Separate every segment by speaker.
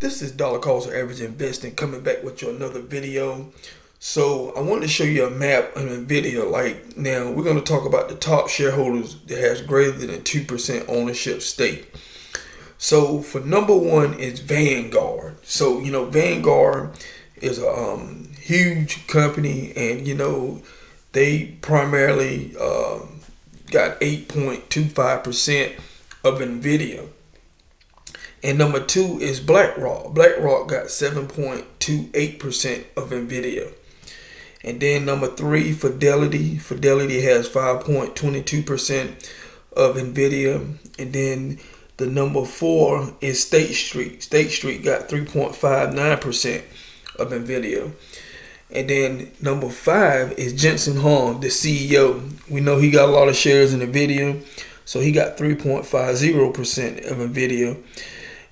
Speaker 1: This is Dollar Cost Average Investing coming back with you another video. So I want to show you a map and a video. Like now we're going to talk about the top shareholders that has greater than 2% ownership stake. So for number one is Vanguard. So, you know, Vanguard is a um, huge company and, you know, they primarily uh, got 8.25% of NVIDIA. And number two is BlackRock. BlackRock got 7.28% of NVIDIA. And then number three, Fidelity. Fidelity has 5.22% of NVIDIA. And then the number four is State Street. State Street got 3.59% of NVIDIA. And then number five is Jensen Huang, the CEO. We know he got a lot of shares in NVIDIA. So he got 3.50% of NVIDIA.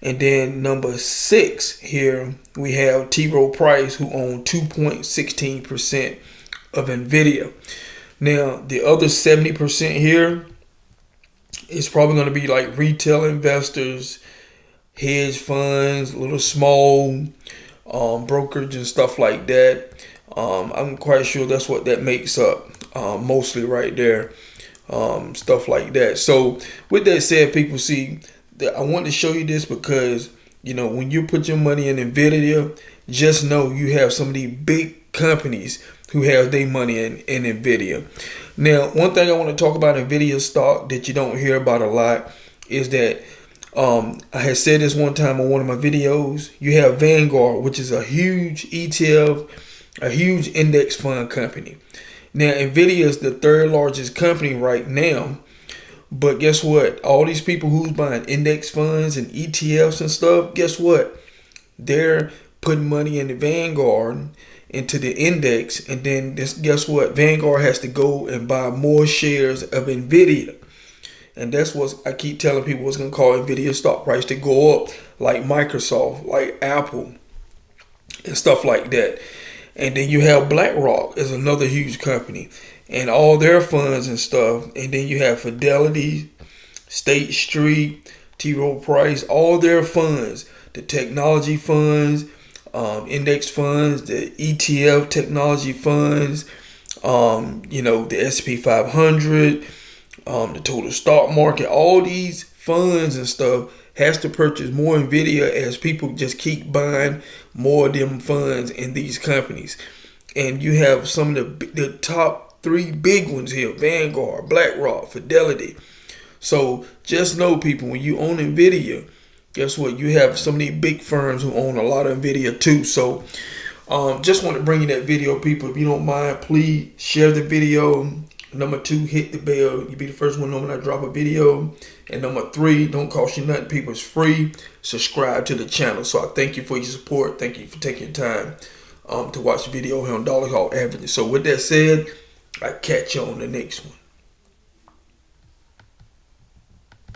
Speaker 1: And then number six here, we have T. Rowe Price, who own 2.16% of NVIDIA. Now, the other 70% here is probably going to be like retail investors, hedge funds, little small um, brokerage and stuff like that. Um, I'm quite sure that's what that makes up, uh, mostly right there, um, stuff like that. So, with that said, people see I want to show you this because you know when you put your money in Nvidia, just know you have some of these big companies who have their money in, in Nvidia. Now, one thing I want to talk about Nvidia stock that you don't hear about a lot is that um, I had said this one time on one of my videos. You have Vanguard, which is a huge ETF, a huge index fund company. Now, Nvidia is the third largest company right now but guess what? All these people who's buying index funds and ETFs and stuff, guess what? They're putting money in the Vanguard into the index, and then this guess what? Vanguard has to go and buy more shares of Nvidia. And that's what I keep telling people what's gonna call Nvidia stock price to go up, like Microsoft, like Apple, and stuff like that. And then you have BlackRock is another huge company and all their funds and stuff. And then you have Fidelity, State Street, T. Rowe Price, all their funds, the technology funds, um, index funds, the ETF technology funds, um, you know, the SP 500, um, the total stock market, all these funds and stuff has to purchase more Nvidia as people just keep buying more of them funds in these companies. And you have some of the, the top three big ones here Vanguard, BlackRock, Fidelity. So just know, people, when you own NVIDIA, guess what? You have of these big firms who own a lot of NVIDIA too. So um, just want to bring you that video, people. If you don't mind, please share the video. Number two, hit the bell. You'll be the first one to know when I drop a video. And number three, don't cost you nothing, people. It's free. Subscribe to the channel. So I thank you for your support. Thank you for taking your time um, to watch the video here on Dollar Cost Average. So with that said, I catch you on the next one.